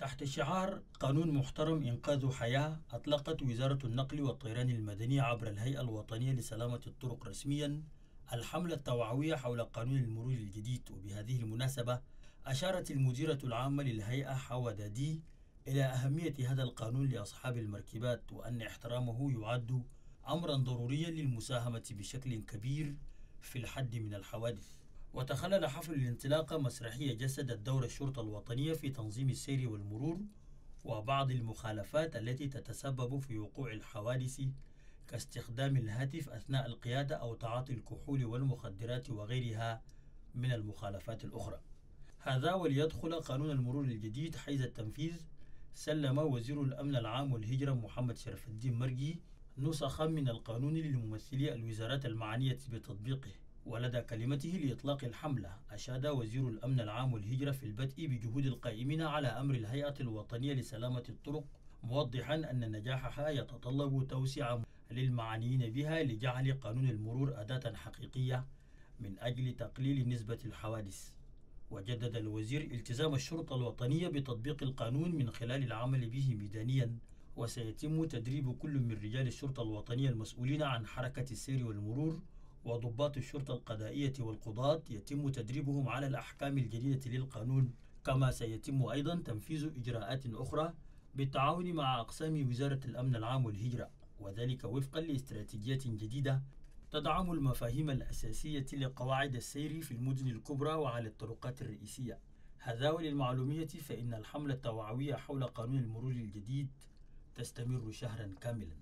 تحت شعار قانون محترم إنقاذ حياة أطلقت وزارة النقل والطيران المدني عبر الهيئة الوطنية لسلامة الطرق رسميا الحملة التوعوية حول قانون المرور الجديد. وبهذه المناسبة أشارت المديرة العامة للهيئة حوا دادي إلى أهمية هذا القانون لأصحاب المركبات وأن احترامه يعد أمرا ضروريا للمساهمة بشكل كبير في الحد من الحوادث. وتخلل حفل الانطلاقة مسرحية جسدت دور الشرطة الوطنية في تنظيم السير والمرور وبعض المخالفات التي تتسبب في وقوع الحوادث كاستخدام الهاتف أثناء القيادة أو تعاطي الكحول والمخدرات وغيرها من المخالفات الأخرى. هذا وليدخل قانون المرور الجديد حيز التنفيذ سلم وزير الأمن العام والهجرة محمد شرف الدين مرجي نسخا من القانون للممثلي الوزارات المعنية بتطبيقه. ولدى كلمته لإطلاق الحملة. أشاد وزير الأمن العام والهجرة في البدء بجهود القائمين على أمر الهيئة الوطنية لسلامة الطرق موضحا أن نجاحها يتطلب توسعة للمعنيين بها لجعل قانون المرور أداة حقيقية من أجل تقليل نسبة الحوادث. وجدد الوزير التزام الشرطة الوطنية بتطبيق القانون من خلال العمل به ميدانيا وسيتم تدريب كل من رجال الشرطة الوطنية المسؤولين عن حركة السير والمرور وضباط الشرطة القضائية والقضاة يتم تدريبهم على الأحكام الجديدة للقانون كما سيتم أيضا تنفيذ إجراءات أخرى بالتعاون مع أقسام وزارة الأمن العام والهجرة وذلك وفقا لاستراتيجية جديدة تدعم المفاهيم الأساسية لقواعد السير في المدن الكبرى وعلى الطرقات الرئيسية. هذا وللمعلومية فإن الحملة التوعوية حول قانون المرور الجديد تستمر شهرا كاملا.